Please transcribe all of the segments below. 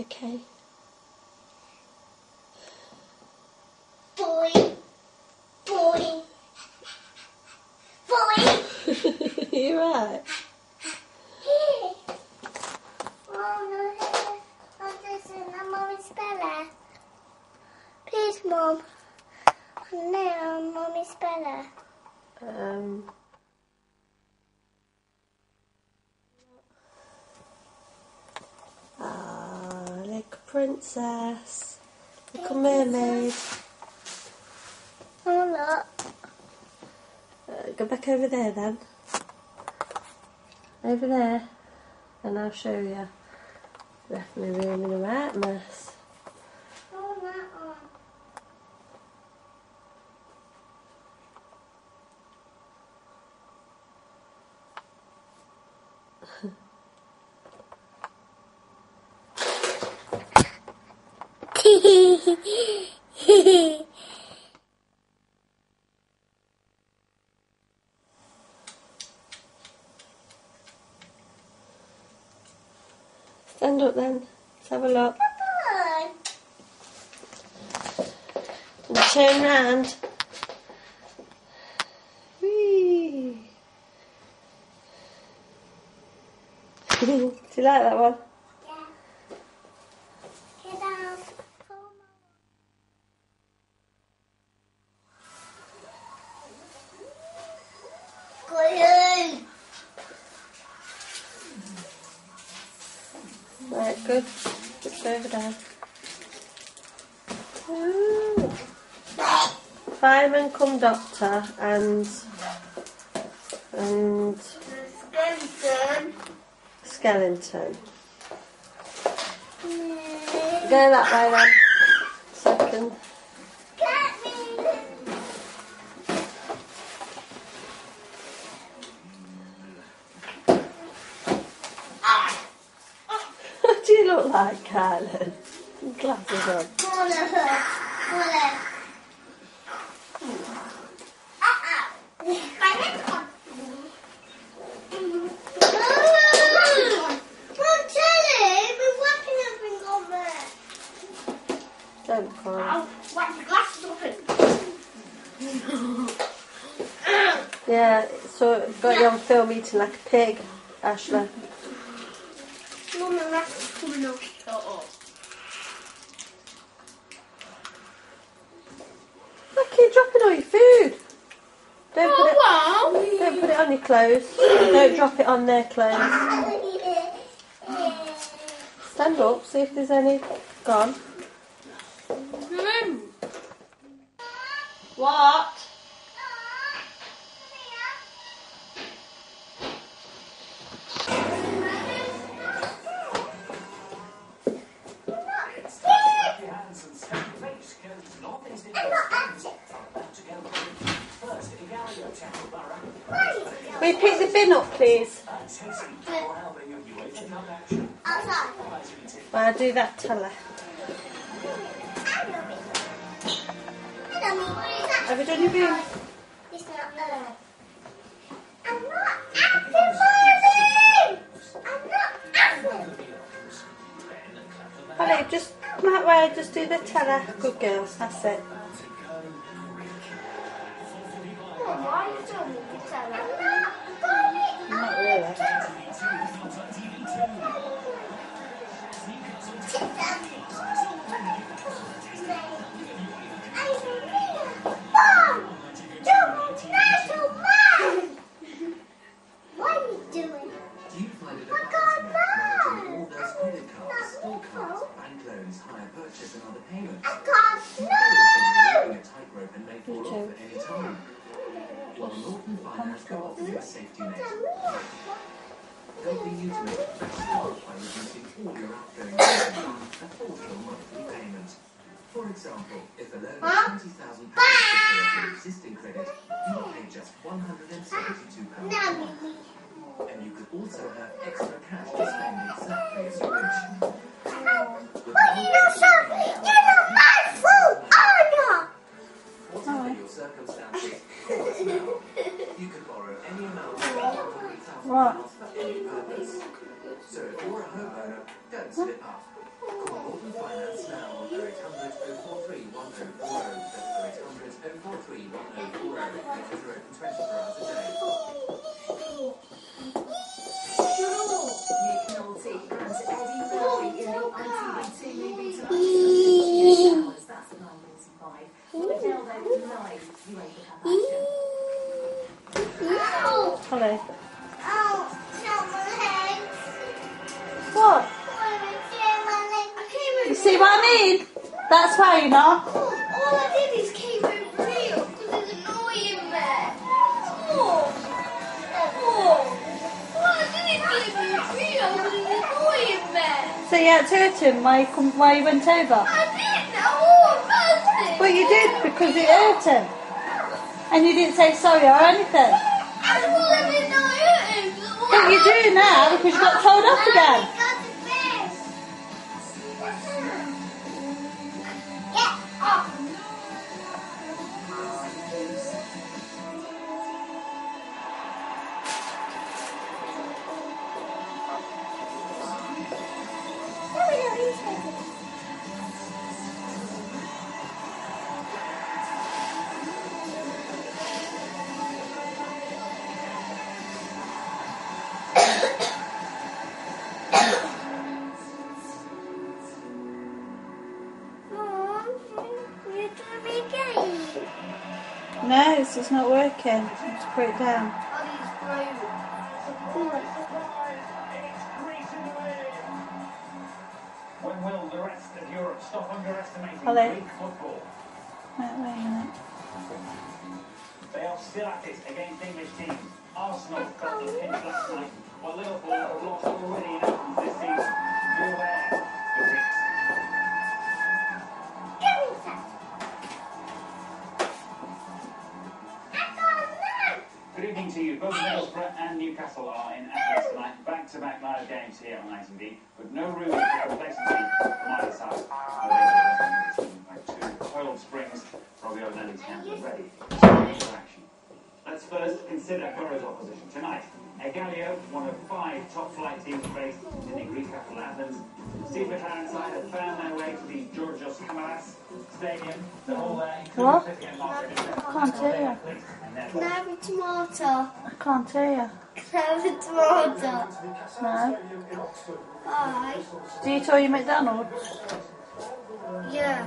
Okay. Boy. Boy. Boy. You're right. Oh, no. This is not Mommy's Bella. Please, Mom. No, Mommy's Bella. Um. Ah, like a princess. Like a mermaid. Oh, look. Uh, go back over there then. Over there. And I'll show you. Left my room in a right mess. Oh, that one. Stand up then. Let's have a look. And turn round. Do you like that one? Get out. Good. Right, good. Just over there. Ooh. Fireman come doctor and and Skeleton. skeleton. Go that way then. Second. What do you look like, Carlin? Glasses on. Come on, her. Come on, her. Uh-uh. My neck on. Mom, tell him we're whacking everything on there. Don't cry. I'll whack the glasses off it. Yeah, so got you on film eating like a pig, Ashley. Mum, the rest coming off. Shut up. Look, you're dropping all your food. Don't oh, put it. Oh, wow. Don't put it on your clothes. Don't drop it on their clothes. Stand up, see if there's any gone. Hmm. What? Will you pick the bin up, please? Outside. I'll do that teller. Have you done your? It's not. I'm not acting, Mommy! I'm not acting. Holly, just that way, just do the teller. Good girl, that's it. Why are you doing this, Ella? I'm not Not really. Example, if a loan of £20,000 to pay off your existing credit, you will pay just £172 a month. And you could also have extra cash to spend exactly as you wish. But What? not for any purpose. So if you're a homeowner, don't slip up. Call Morton Finance now on 0800 043 1040. That's 0800 043 1040. Because we're open 24 hours a day. Nick Nolte and Eddie Murphy in the ITV2 movie tonight. That's at 9.45. But now they're live UEFA Cup action. Ow! Holly. Ow! Not my legs. What? I my legs. I came You see what I mean? That's why you know. All I did is keep it real because it's annoying there. Oh. Oh. All I did is keep it real because it's annoying there. So to hurt him while you, come, while you went over. I didn't. I won't. But you did because it hurt him. And you didn't say sorry or anything. I will let it not hurt But you do now because you got told off again. No, it's not working. Let's put it down. When will the rest of Europe stop underestimating. Greek football? Wait, wait a minute. They are still at it against English teams. Arsenal got the pinch last night, while Liverpool have lost already in Athens this season. You're Back-to-back live games here on ITV, with no room for complacency from either side. No like two coiled springs. Robbie O'Leary's camp is ready for action. Let's first consider Borough's opposition tonight. Egaleo, one of five top-flight teams based in the Greek capital Athens. Steve McClaren's side have found their way to the Georgios Kamaras Stadium. The whole uh, What? including 50 and Can't hear you. Can I have a tomato? I can't hear you. Have a tomato? No. Do you toy your McDonald's? Yeah.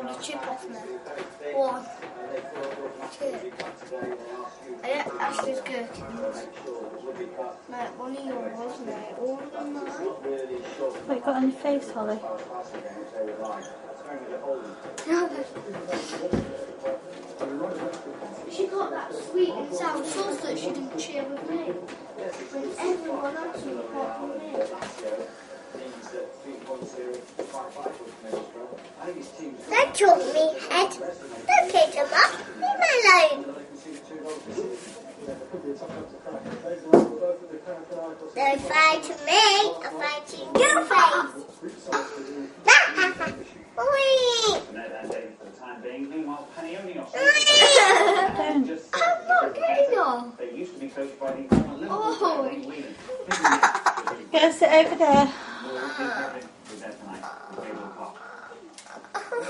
Just that Ash the chip off me. One. Two. I ate Ashley's gherkins. Mate, one of yours, mate. All of them mine. What you got on your face, Holly? She got that sweet and sour sauce that she didn't share with me. When everyone else was apart from me. Don't talk me, head. Don't kick him up. Leave me alone. Don't fight to me. I'll fight to your face. Wee. no, and David for the time being. Meanwhile, Panionios Don't. just I'm not getting on. They used to be coached by the Oh. player, Robbie Whelan. Go sit over there. Will be having with there tonight at Hayward Park. No, don't look at me. Can I want it? Because I've been good in the car.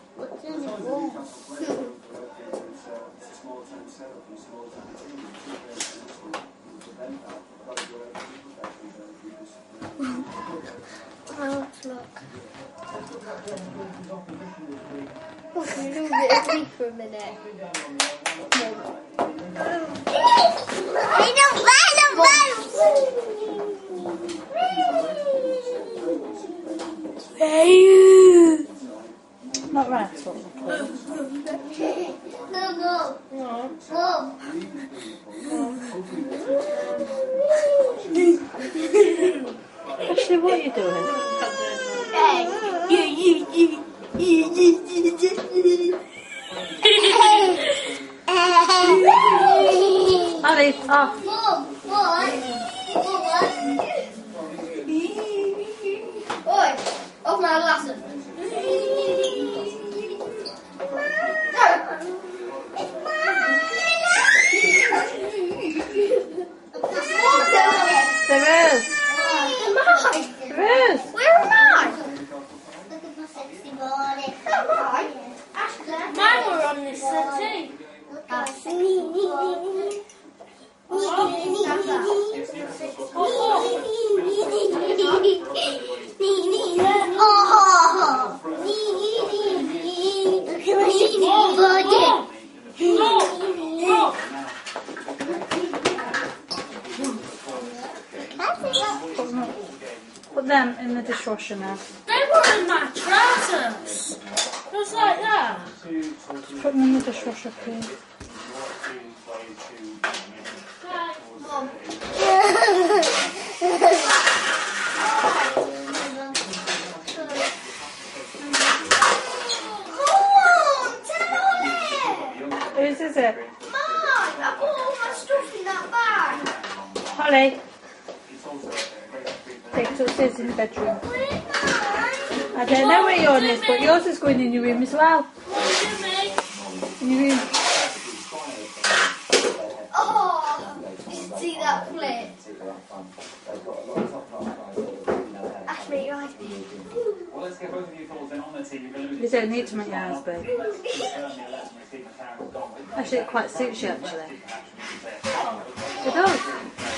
What's in the wall? Oh, look. Oh, can you do for a minute? I don't Not rattle. No, no. No. Actually, what my glasses. There is. There is. Where am I? Look at my sexy body. Mine were on this settee. Look at my sexy Put them in the dishwasher now. They were in my trousers. Just like that. Put them in the dishwasher, please. Mum. Whose is it? Mine! I put all my stuff in that bag. Holly. Take it upstairs in the bedroom. Where's mine? I don't know is, but yours is going in your room as well. In your room. Oh, you see that plate? Ashley, right. Well, let's get both of your thoughts then on the TV. We're You don't need to make your house big. Actually, it quite suits you, actually. It does.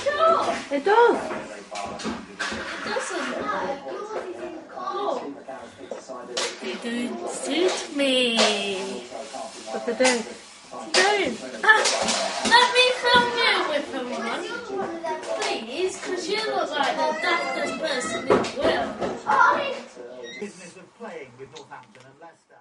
Sure, It does. it doesn't. You don't suit me. But they don't. Don't. Ah, let me film you with someone. Please, because you look like the daftest person in the world. Oh, Business of playing with Northampton and Leicester.